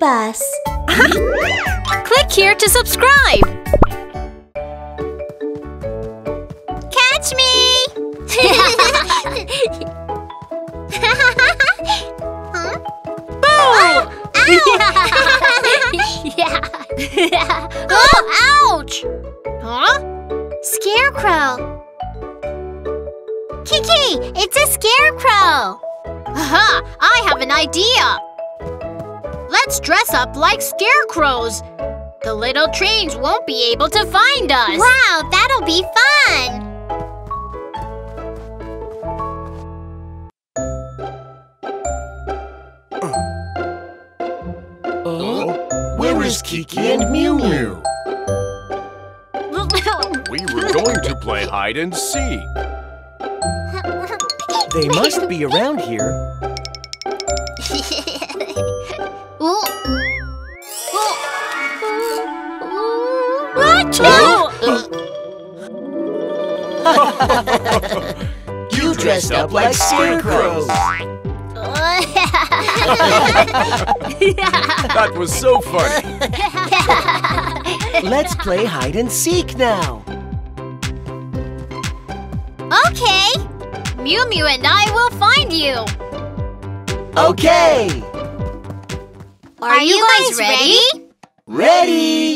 Bus. Click here to subscribe. Catch me! huh? yeah. Oh, ouch! Huh? Scarecrow. Kiki, it's a scarecrow. Aha! I have an idea. Let's dress up like scarecrows. The little trains won't be able to find us. Wow, that'll be fun. Oh, where is Kiki and Miu Miu? We were going to play hide and seek. They must be around here. Ooh. You dressed up like scarecrows. That was so funny. Let's play hide and seek now. okay. Miu Miu and I will find you. Okay, Are, you guys ready? ready.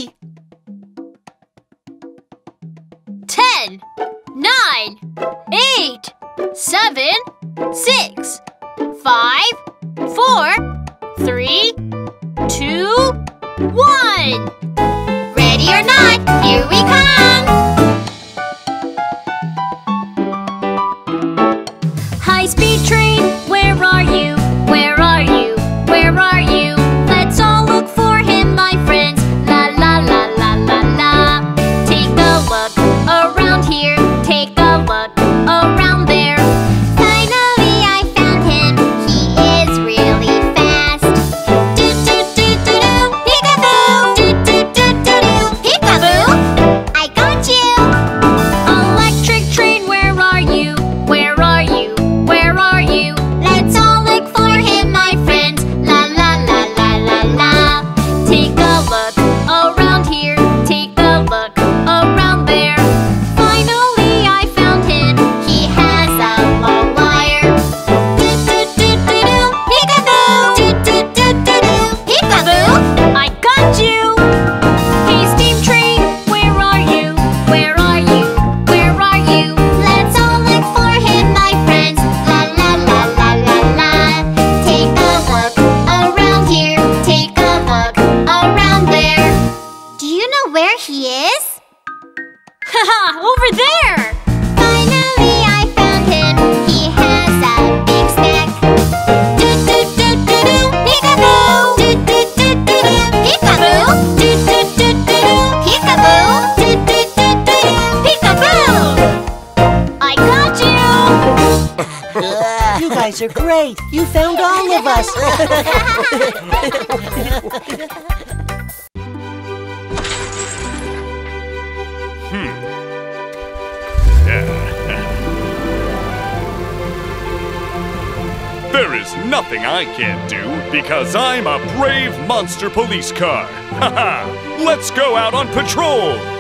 Because I'm a brave monster police car. Haha! Let's go out on patrol!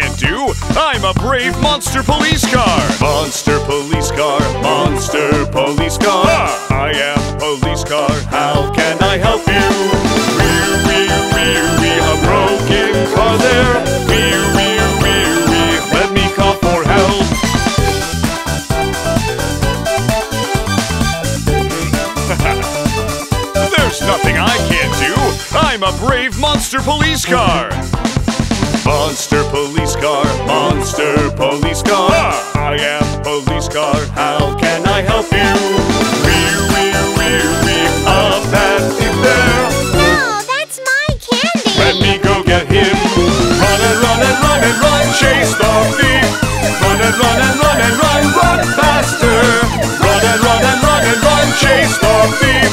Can't do. I'm a brave monster police car. Monster police car, monster police car. I am police car. How can I help you? Wee wee wee wee, a broken car there. Wee wee wee wee, let me call for help. There's nothing I can't do. I'm a brave monster police car. Monster police car, monster police car. I am police car, how can I help you? No, oh, that's my candy. Let me go get him. Run and run and run and run, chase the thief. Run and run and run and run, run faster. Run and run and run and run, chase the thief.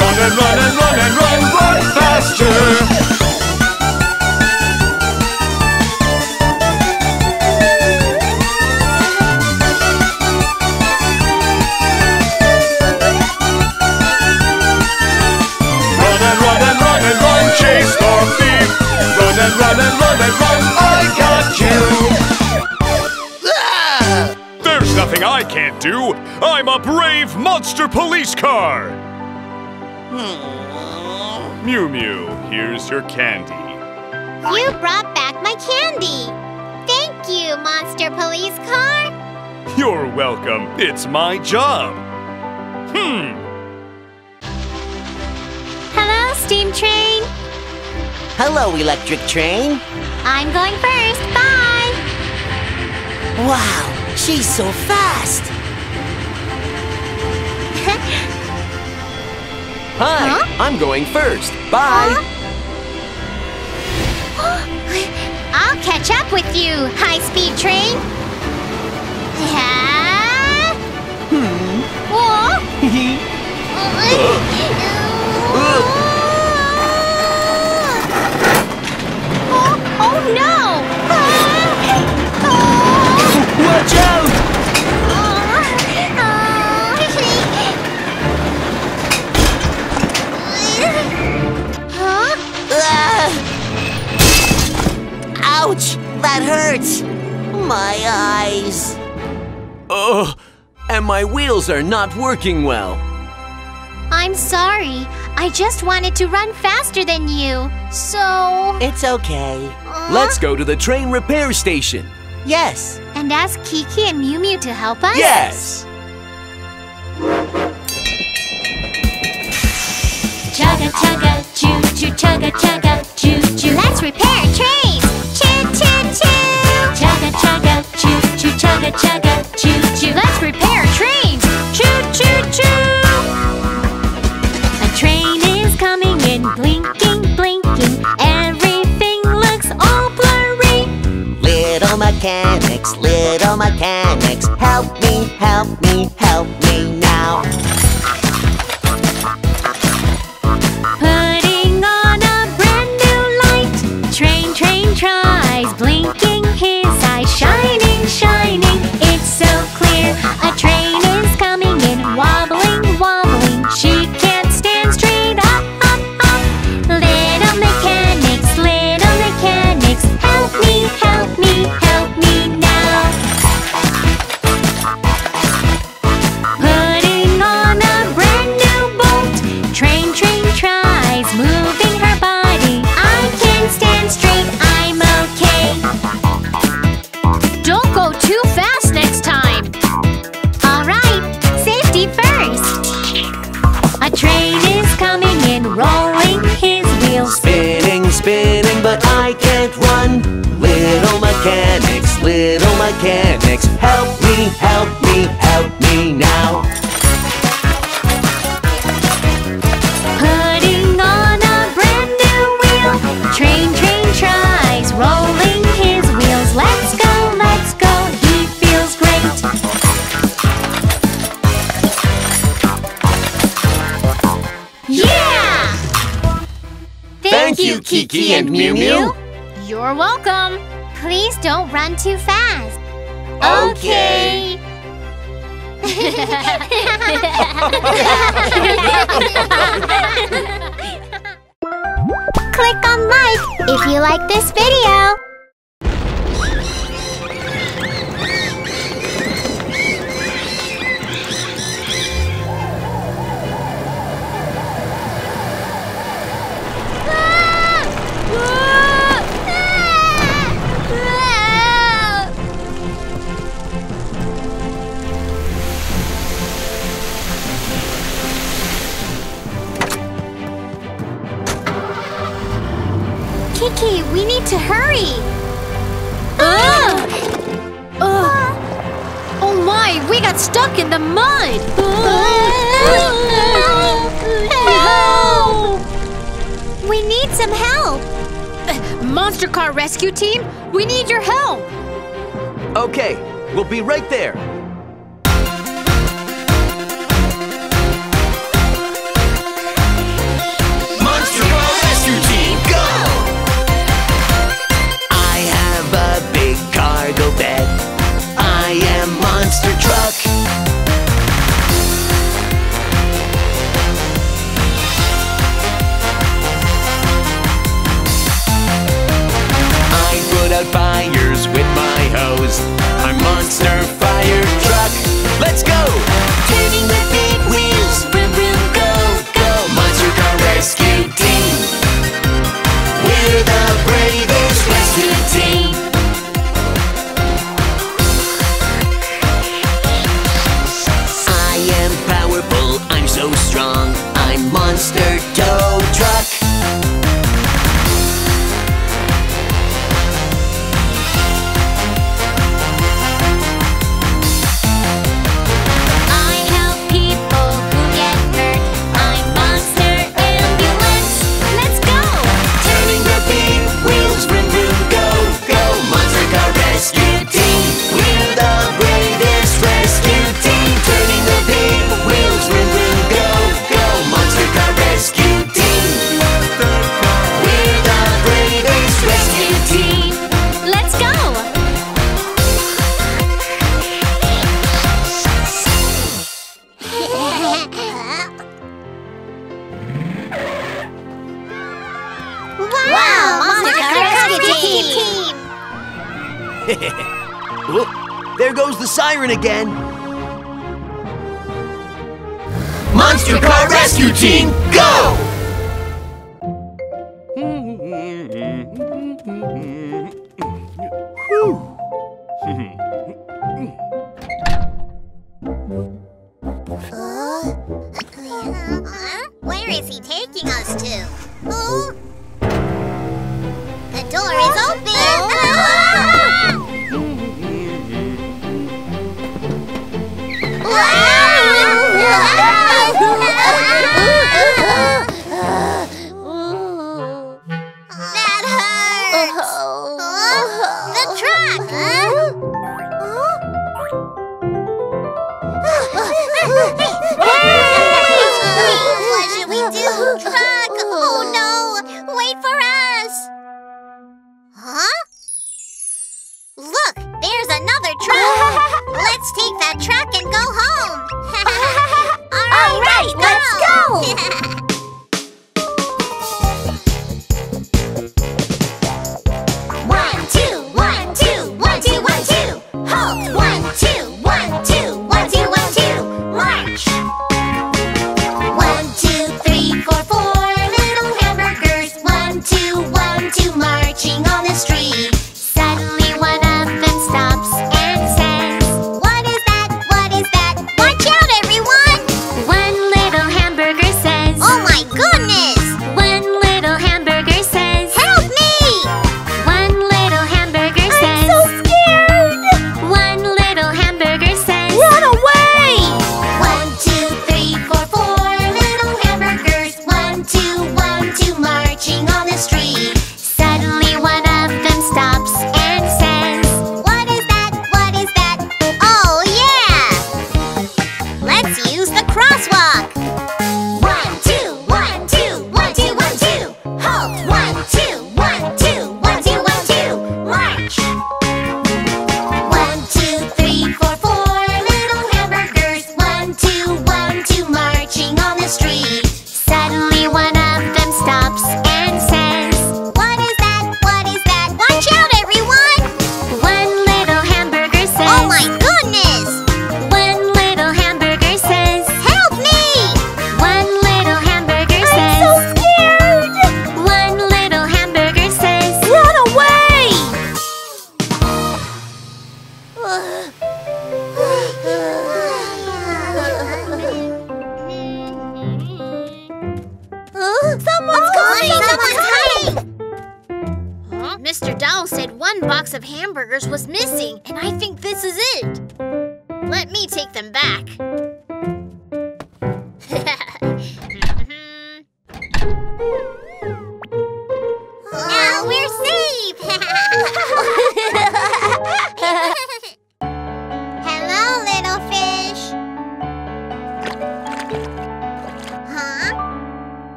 Run and run and run and run, run faster. Nothing I can't do. I'm a brave monster police car. Miu Miu, here's your candy. You brought back my candy. Thank you, Monster Police Car. You're welcome. It's my job. Hmm. Hello, Steam Train. Hello, electric train. I'm going first. Bye. Wow, she's so fast. Hi, Huh? I'm going first. Bye. I'll catch up with you, high-speed train. Yeah. Hmm. Whoa. Watch out! Ouch! That hurts. My eyes. Ugh, and my wheels are not working well. I'm sorry. I just wanted to run faster than you. So. It's okay. Uh, Let's go to the train repair station. Yes. And ask Kiki and Miu Miu to help us? Yes. Chugga chugga, choo choo chugga chugga, choo choo. Let's repair trains! Choo choo choo! Chugga chugga, choo choo chugga chugga, choo choo. Let's repair mechanics, little mechanics, help me, help me, mechanics, help me, help me, help me now. Putting on a brand new wheel. Train, train tries, rolling his wheels. Let's go, let's go, he feels great. Yeah! Thank you, Kiki and Miu Miu. You're welcome. Please don't run too fast. Okay. Click on like if you like this video. Hurry. Ugh! Ugh. Oh my, we got stuck in the mud! Help! We need some help. Monster Car Rescue Team, we need your help! Okay, we'll be right there. I siren again. Monster Car Rescue Team, go!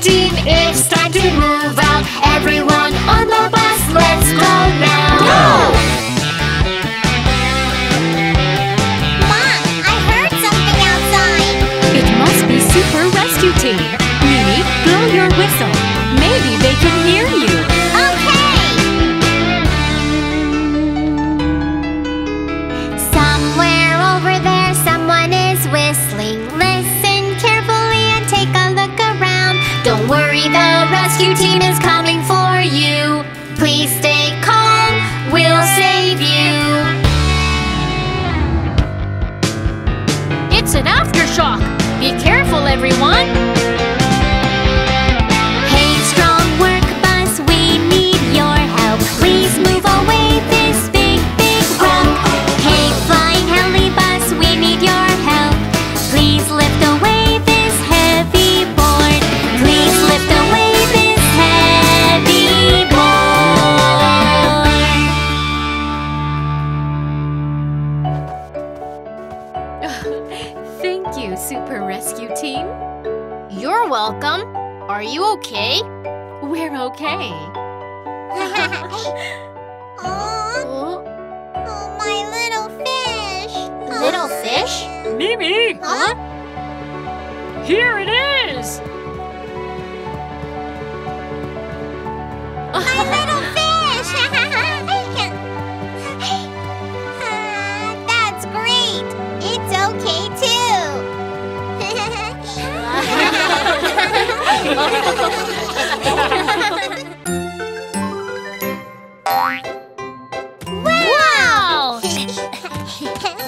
team, it's time to move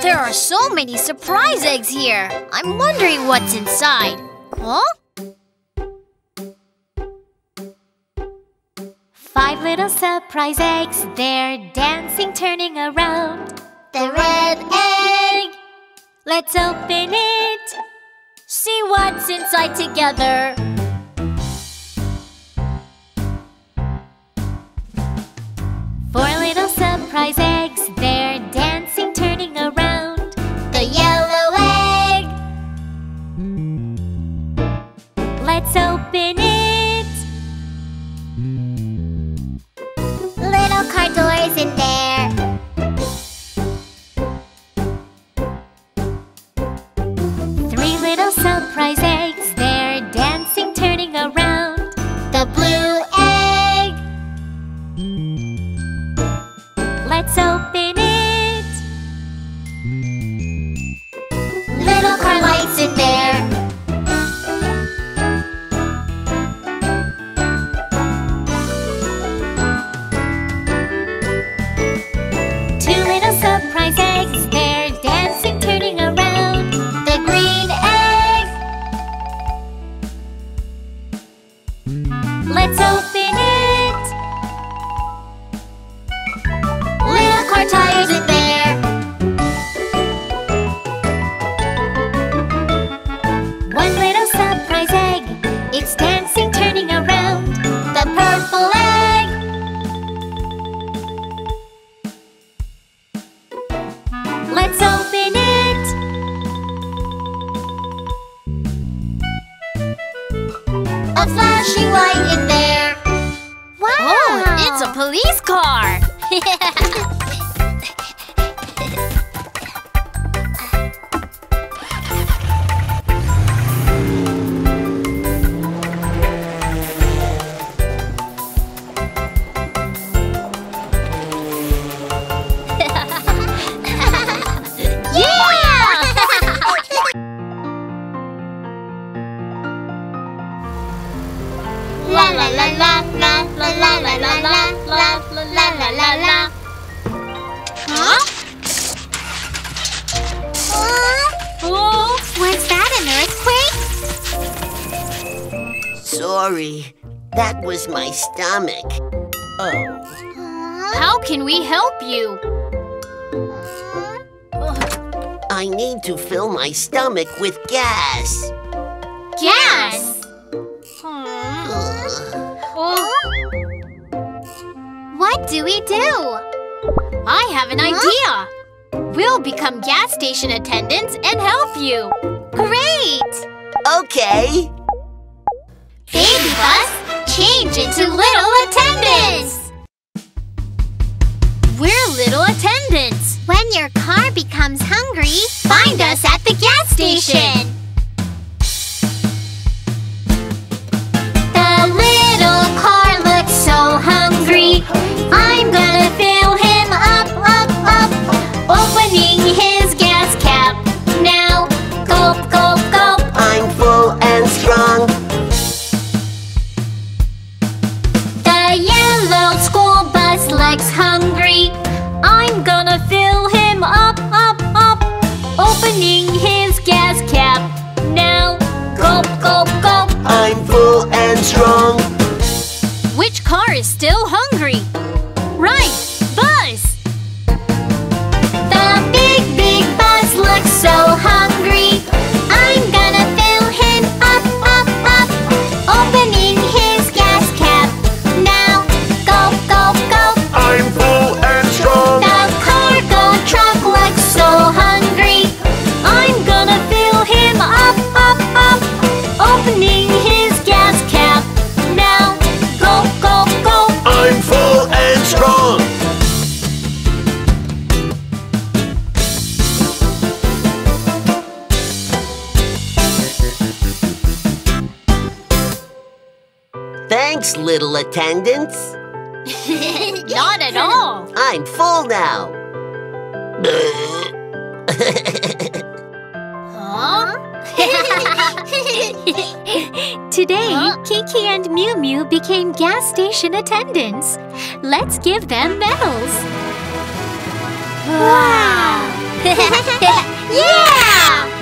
There are so many surprise eggs here. I'm wondering what's inside. Huh? Five little surprise eggs, they're dancing, turning around. The red egg! Let's open it, see what's inside together. Let's open it. Little car lights in there. police car! Oh. How can we help you? I need to fill my stomach with gas. Gas? Oh. What do we do? I have an huh? idea! We'll become gas station attendants and help you! Great! Okay! Baby Bus change into little attendants! We're little attendants. When your car becomes hungry, find us at the gas station. Today, Kiki and Miu Miu became gas station attendants. Let's give them medals. Wow! yeah!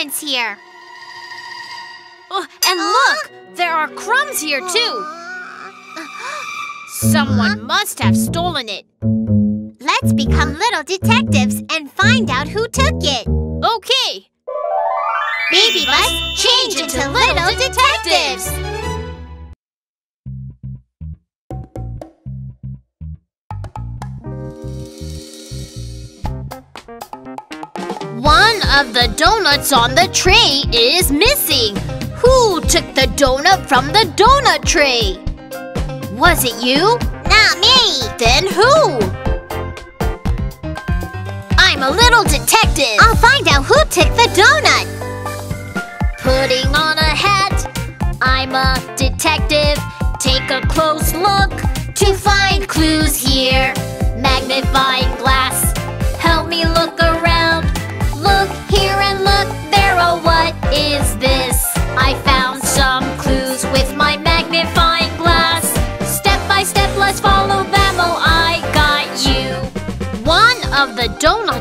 Footprints here. Oh, and look, there are crumbs here too. Someone must have stolen it. Let's become little detectives and find out who took it. Okay. Baby Bus, change into little detectives. Of the donuts on the tray is missing. Who took the donut from the donut tray? Was it you? Not me. Then who? I'm a little detective. I'll find out who took the donut. Putting on a hat, I'm a detective. Take a close look to find clues here. Magnifying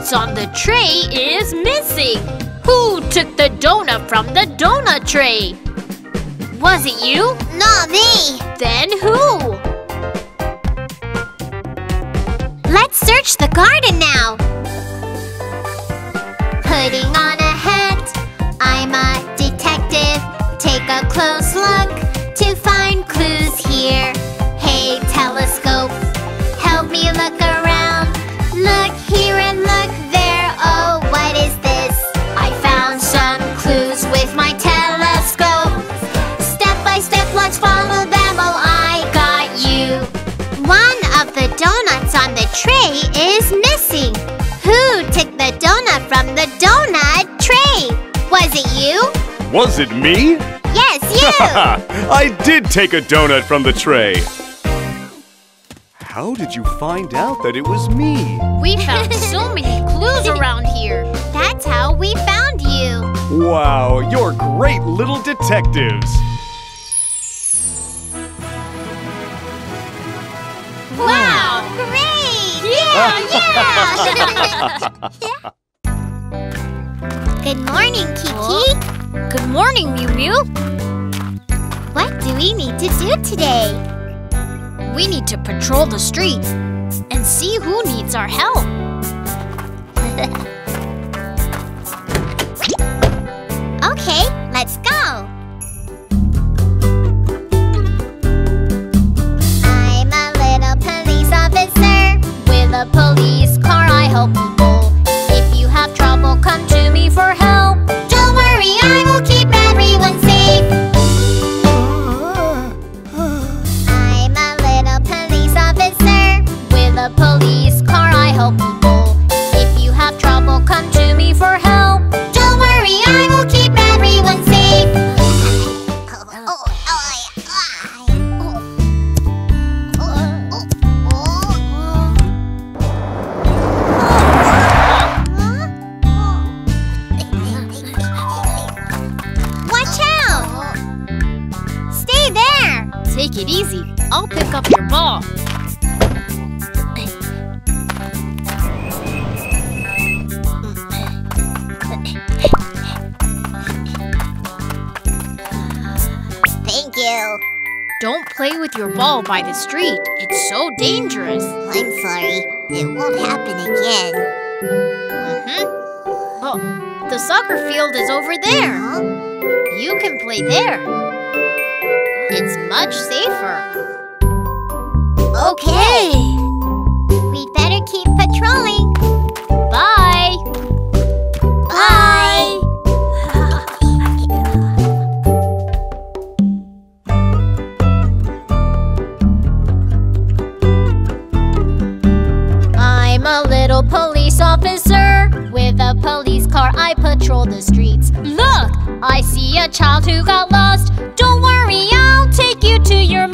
donuts on the tray is missing. Who took the donut from the donut tray? Was it you? Not me. Then who? Let's search the garden now. Putting on a hat, I'm a detective. Take a close look to find clues here. Hey, telescope, help me look around. Donuts on the tray is missing. Who took the donut from the donut tray? Was it you? Was it me? Yes, you! I did take a donut from the tray. How did you find out that it was me? We found so many clues around here. That's how we found you. Wow, you're great little detectives. Wow! Great! Yeah, yeah! Good morning, Kiki. Oh. Good morning, Miu Miu. What do we need to do today? We need to patrol the streets and see who needs our help. You. Don't play with your ball by the street. It's so dangerous. I'm sorry. It won't happen again. Mhm. Oh, the soccer field is over there. You can play there. It's much safer. Okay. We'd better keep patrolling. Police car, I patrol the streets. Look, I see a child who got lost. Don't worry, I'll take you to your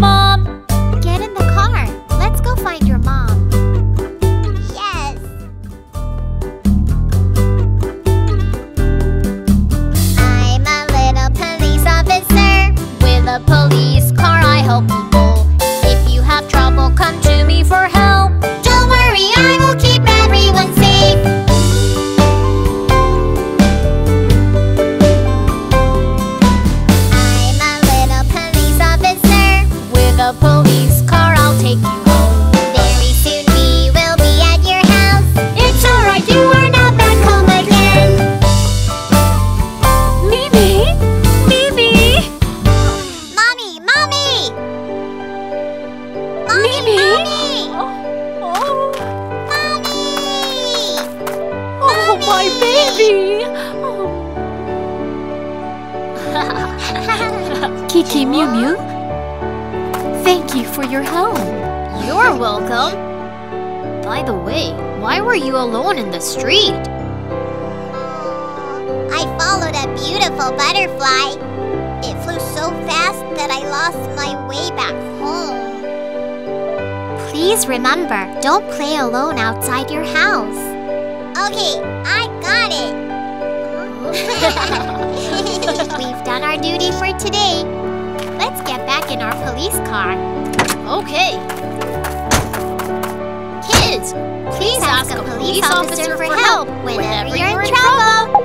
followed a beautiful butterfly. It flew so fast that I lost my way back home. Please remember, don't play alone outside your house. Okay, I got it. We've done our duty for today. Let's get back in our police car. Okay. Kids, please ask a police officer for help whenever you're in trouble.